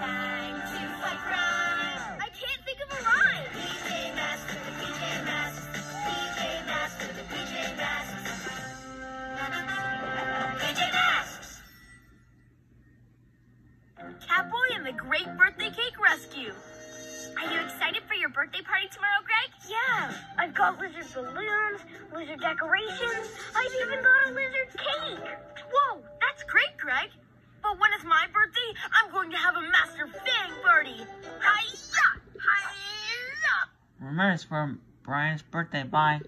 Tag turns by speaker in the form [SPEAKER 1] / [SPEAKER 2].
[SPEAKER 1] time to fight crime. Catboy and the Great Birthday Cake Rescue. Are you excited for your birthday party tomorrow, Greg? Yeah. I've got lizard balloons, lizard decorations. I've even got a lizard cake. Whoa, that's great, Greg. But when it's my birthday, I'm going to have a Master Fang party. Hi-ya! Hi-ya!
[SPEAKER 2] Remember, it's for Brian's birthday. Bye.